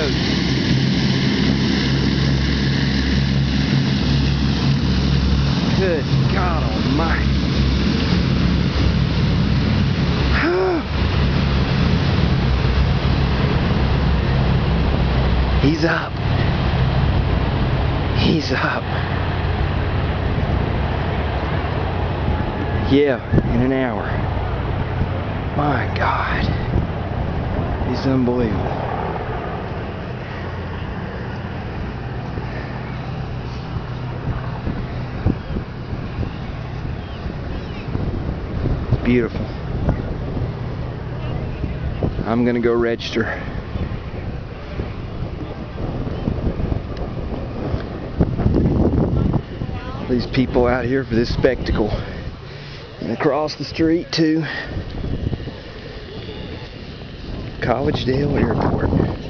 goes. Good God Almighty. He's up. He's up. Yeah, in an hour. My God. He's unbelievable. Beautiful. I'm gonna go register. These people out here for this spectacle. And across the street to Collegedale Airport.